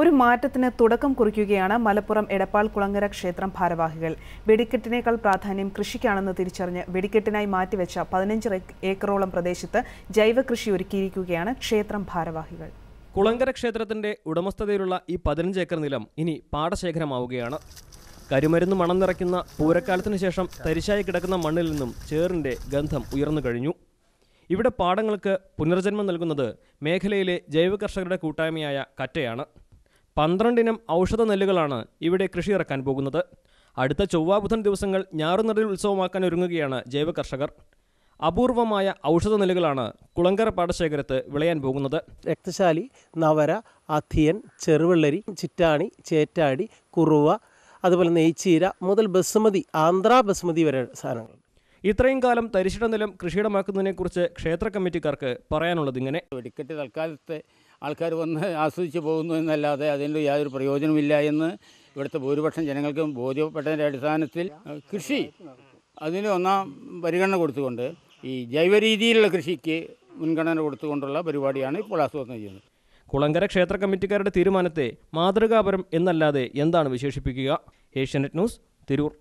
ഒരു മാറ്റത്തിന് തുടക്കം കുറിക്കുകയാണ് മലപ്പുറം എടപ്പാൾ കുളങ്ങര ക്ഷേത്രം ഭാരവാഹികൾ. വെടിക്കെട്ടിനേക്കാൾ പ്രാധാന്യം കൃഷിക്കാണെന്ന് തിരിച്ചറിഞ്ഞ് വെടിക്കെട്ടിനായി മാറ്റിവെച്ച പതിനഞ്ച് ഏക്കറോളം പ്രദേശത്ത് ജൈവ കൃഷി ഒരുക്കിയിരിക്കുകയാണ് ക്ഷേത്രം ഭാരവാഹികൾ. കുളങ്കര ക്ഷേത്രത്തിന്റെ ഉടമസ്ഥതയിലുള്ള ഈ പതിനഞ്ച് ഏക്കർ നിലം ഇനി പാടശേഖരമാവുകയാണ്. കരിമരുന്ന് മണം നിറയ്ക്കുന്ന പൂരക്കാലത്തിന് ശേഷം തരിശായി കിടക്കുന്ന മണ്ണിൽ നിന്നും ചേറിന്റെ ഗന്ധം ഉയർന്നു കഴിഞ്ഞു. ഇവിടെ പാടങ്ങൾക്ക് പുനർജന്മം നൽകുന്നത് മേഖലയിലെ ജൈവ കർഷകരുടെ കൂട്ടായ്മയായ കറ്റയാണ്. പന്ത്രണ്ടിനം ഔഷധ നെല്ലുകളാണ് ഇവിടെ കൃഷി ഇറക്കാൻ പോകുന്നത്. അടുത്ത ചൊവ്വ ബുധൻ ദിവസങ്ങൾ ഞാറുനടൽ ഉത്സവമാക്കാൻ ഒരുങ്ങുകയാണ് ജൈവ കർഷകർ അപൂർവമായ ഔഷധ നെല്ലുകളാണ് കുളങ്കര പാടശേഖരത്ത് വിളയാൻ പോകുന്നത്. രക്തശാലി നവര അധിയൻ ചെറുവെള്ളരി ചിറ്റാണി ചേറ്റാടി കുറുവ അതുപോലെ നെയ്ച്ചീര മുതൽ ബസുമതി ആന്ധ്ര ബസുമതി വരെ സാധനങ്ങൾ. ഇത്രയും കാലം തരിശിട നിലം കൃഷിയിടമാക്കുന്നതിനെക്കുറിച്ച് ക്ഷേത്ര കമ്മിറ്റിക്കാർക്ക് പറയാനുള്ളത് ഇങ്ങനെ. വെടിക്കെട്ട് തൽക്കാലത്തെ ആൾക്കാർ വന്ന് ആസ്വദിച്ച് പോകുന്നു എന്നല്ലാതെ അതിന്റെ യാതൊരു പ്രയോജനമില്ല എന്ന് ഇവിടുത്തെ ഭൂരിപക്ഷം ജനങ്ങൾക്കും ബോധ്യപ്പെട്ടതിന്റെ അടിസ്ഥാനത്തിൽ കൃഷി അതിന് ഒന്നാം പരിഗണന കൊടുത്തുകൊണ്ട് ഈ ജൈവ രീതിയിലുള്ള കൃഷിക്ക് മുൻഗണന കൊടുത്തുകൊണ്ടുള്ള പരിപാടിയാണ് ഇപ്പോൾ ആസൂത്രണം ചെയ്യുന്നത്. കുളങ്കര ക്ഷേത്ര കമ്മിറ്റിക്കാരുടെ തീരുമാനത്തെ മാതൃകാപരം എന്നല്ലാതെ എന്താണ് വിശേഷിപ്പിക്കുക? ഏഷ്യാനെറ്റ് ന്യൂസ് തിരൂർ.